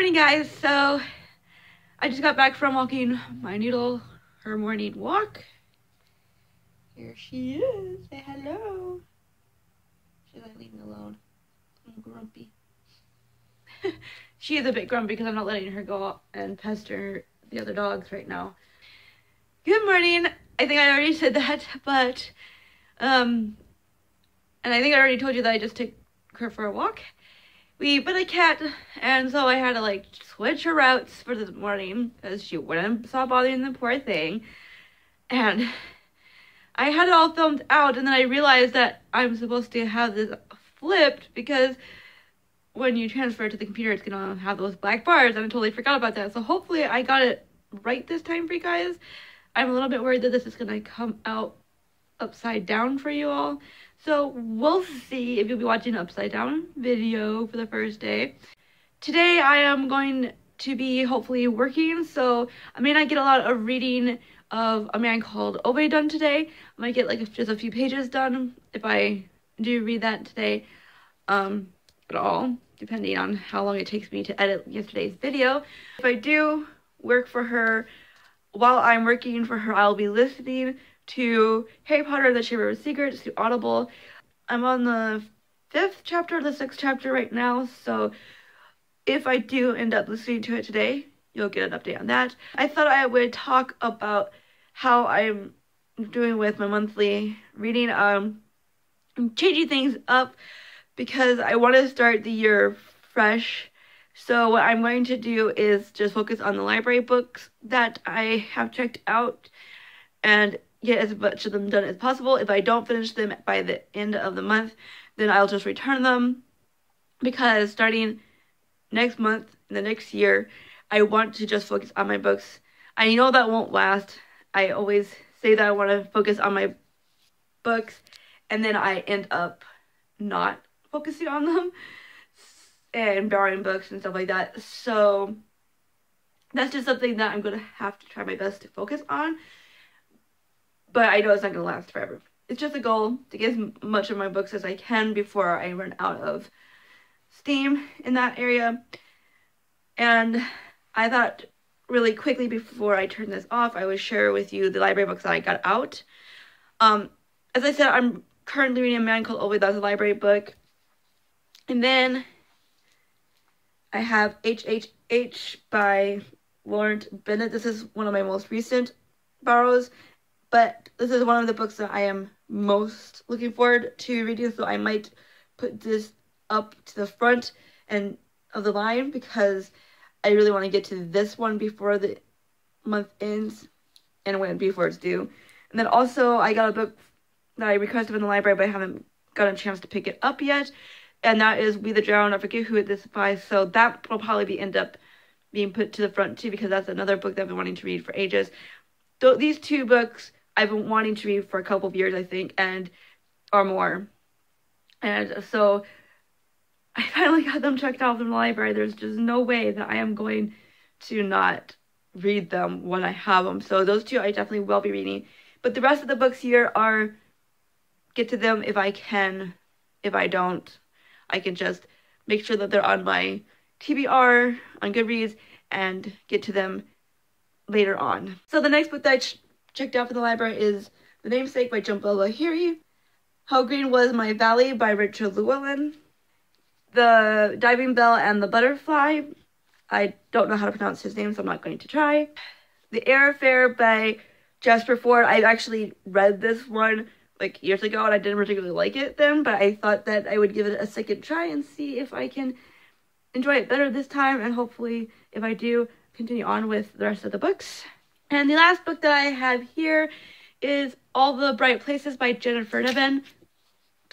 morning guys. So I just got back from walking my noodle her morning walk. Here she is. Say hello. She's like, leave me alone. I'm grumpy. she is a bit grumpy because I'm not letting her go out and pester the other dogs right now. Good morning. I think I already said that, but um and I think I already told you that I just took her for a walk we but a cat and so I had to like switch her routes for the morning because she wouldn't stop bothering the poor thing. And I had it all filmed out and then I realized that I'm supposed to have this flipped because when you transfer it to the computer it's gonna have those black bars and I totally forgot about that. So hopefully I got it right this time for you guys. I'm a little bit worried that this is gonna come out upside down for you all. So we'll see if you'll be watching an upside down video for the first day. Today I am going to be hopefully working, so I may not get a lot of reading of a man called Ove done today. I might get like just a few pages done if I do read that today um, at all, depending on how long it takes me to edit yesterday's video. If I do work for her, while I'm working for her, I'll be listening to Harry Potter the Chamber of Secrets to Audible. I'm on the fifth chapter the sixth chapter right now, so if I do end up listening to it today, you'll get an update on that. I thought I would talk about how I'm doing with my monthly reading. Um, I'm changing things up because I want to start the year fresh. So what I'm going to do is just focus on the library books that I have checked out and get as much of them done as possible. If I don't finish them by the end of the month, then I'll just return them because starting next month, the next year, I want to just focus on my books. I know that won't last. I always say that I want to focus on my books and then I end up not focusing on them and borrowing books and stuff like that. So that's just something that I'm going to have to try my best to focus on but I know it's not going to last forever. It's just a goal to get as much of my books as I can before I run out of steam in that area. And I thought really quickly before I turn this off, I would share with you the library books that I got out. Um, as I said, I'm currently reading a man called Ove, that's a library book. And then I have HHH by Laurent Bennett. This is one of my most recent borrows. But this is one of the books that I am most looking forward to reading, so I might put this up to the front and of the line because I really want to get to this one before the month ends and when before it's due. And then also I got a book that I requested in the library but I haven't got a chance to pick it up yet. And that is We the Drowned. I forget who this by. So that will probably be end up being put to the front too because that's another book that I've been wanting to read for ages. So these two books I've been wanting to read for a couple of years, I think, and or more. And so I finally got them checked out from the library. There's just no way that I am going to not read them when I have them. So those two I definitely will be reading. But the rest of the books here are get to them if I can. If I don't, I can just make sure that they're on my TBR on Goodreads and get to them later on. So the next book that I checked out for the library is The Namesake by Jhumpa Lahiri, How Green Was My Valley by Richard Llewellyn, The Diving Bell and the Butterfly. I don't know how to pronounce his name, so I'm not going to try. The Eyre Affair by Jasper Fforde. I actually read this one like years ago and I didn't particularly like it then, but I thought that I would give it a second try and see if I can enjoy it better this time and hopefully if I do continue on with the rest of the books. And the last book that I have here is All the Bright Places by Jennifer Niven.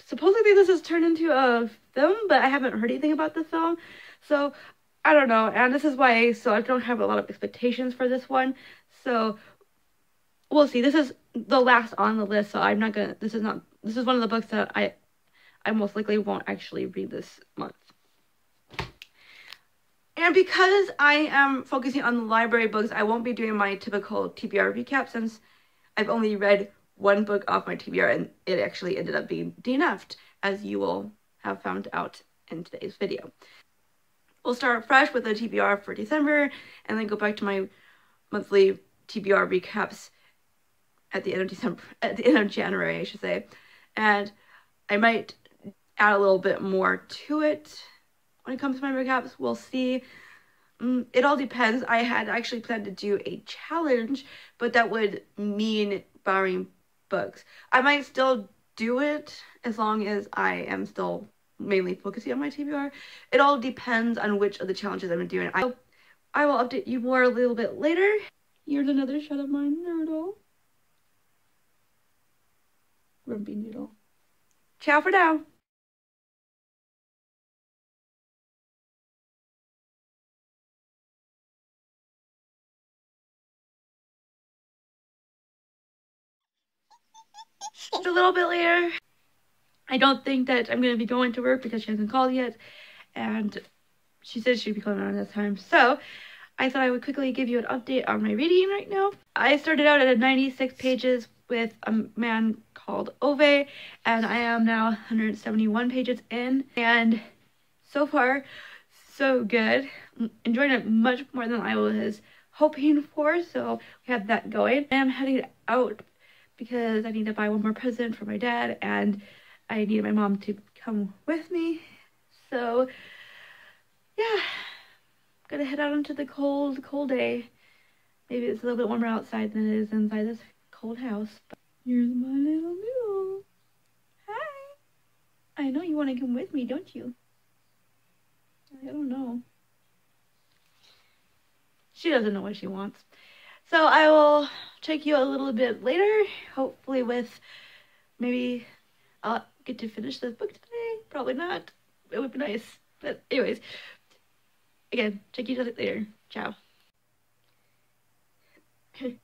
Supposedly this is turned into a film, but I haven't heard anything about the film. So I don't know. And this is why so I don't have a lot of expectations for this one. So we'll see. This is the last on the list, so I'm not gonna this is not this is one of the books that I I most likely won't actually read this month. And because I am focusing on the library books, I won't be doing my typical TBR recap since I've only read one book off my TBR and it actually ended up being DNF'd, as you will have found out in today's video. We'll start fresh with a TBR for December and then go back to my monthly TBR recaps at the end of December, at the end of January, I should say. And I might add a little bit more to it when it comes to my recaps. We'll see. Mm, it all depends. I had actually planned to do a challenge, but that would mean borrowing books. I might still do it as long as I am still mainly focusing on my TBR. It all depends on which of the challenges I'm doing. I, I will update you more a little bit later. Here's another shot of my noodle. Grumpy noodle. Ciao for now. Just a little bit later. I don't think that I'm going to be going to work because she hasn't called yet. And she said she'd be calling around this time. So I thought I would quickly give you an update on my reading right now. I started out at 96 pages with a man called Ove. And I am now 171 pages in. And so far, so good. I'm enjoying it much more than I was hoping for. So we have that going. I am heading out because I need to buy one more present for my dad and I need my mom to come with me. So yeah, gonna head out into the cold, cold day. Maybe it's a little bit warmer outside than it is inside this cold house. But here's my little noodle. Hi. I know you want to come with me, don't you? I don't know. She doesn't know what she wants. So I will check you a little bit later, hopefully with maybe I'll get to finish this book today. Probably not. It would be nice. But anyways, again, check you later. Ciao. hey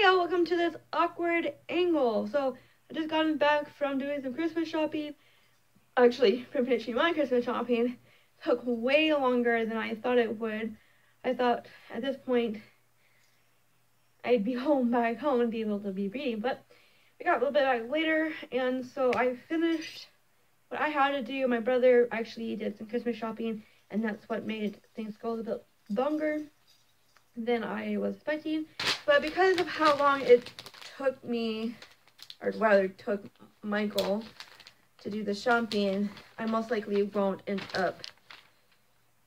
y'all, welcome to this awkward angle. So I just gotten back from doing some Christmas shopping. Actually, from finishing my Christmas shopping. Took way longer than I thought it would. I thought at this point I'd be home back home and be able to be reading, but I got a little bit back later, and so I finished what I had to do. My brother actually did some Christmas shopping, and that's what made things go a little bit longer than I was expecting. But because of how long it took me, or rather took Michael to do the shopping, I most likely won't end up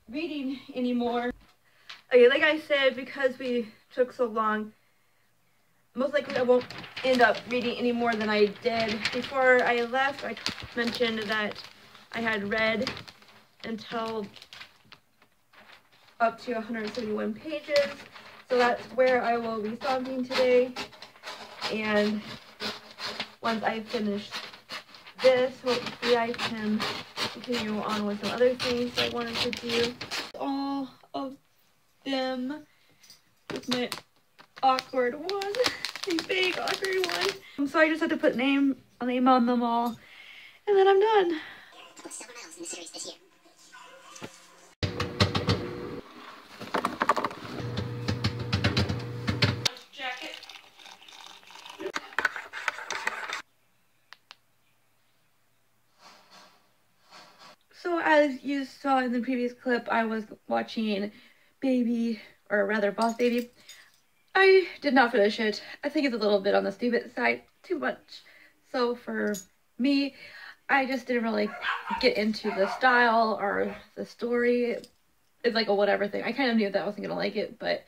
reading anymore. Okay, like I said, because we took so long, most likely I won't end up reading any more than I did. Before I left, I mentioned that I had read until up to 171 pages. So that's where I will be stopping today. And once I finish this, hopefully I can continue on with some other things I wanted to do. All of them with my awkward one a big awkward one. So I just had to put name a name on them all, and then I'm done. So as you saw in the previous clip, I was watching Baby, or rather Boss Baby, I did not finish it. I think it's a little bit on the stupid side, too much. So for me, I just didn't really get into the style or the story. It's like a whatever thing. I kind of knew that I wasn't going to like it, but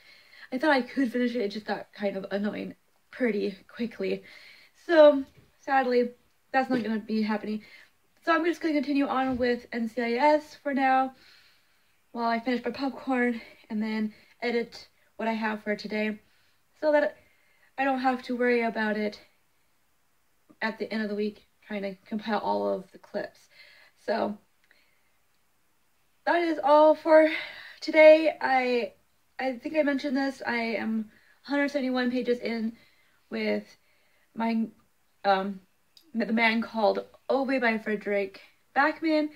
I thought I could finish it. It just got kind of annoying pretty quickly. So sadly, that's not going to be happening. So I'm just going to continue on with NCIS for now while I finish my popcorn and then edit what I have for today so that I don't have to worry about it at the end of the week trying to compile all of the clips. So that is all for today. I I think I mentioned this. I am 171 pages in with my um the man called Ove by Fredrik Backman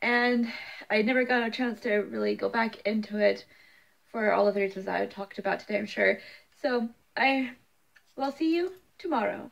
and I never got a chance to really go back into it for all of the reasons I talked about today, I'm sure. So I will see you tomorrow.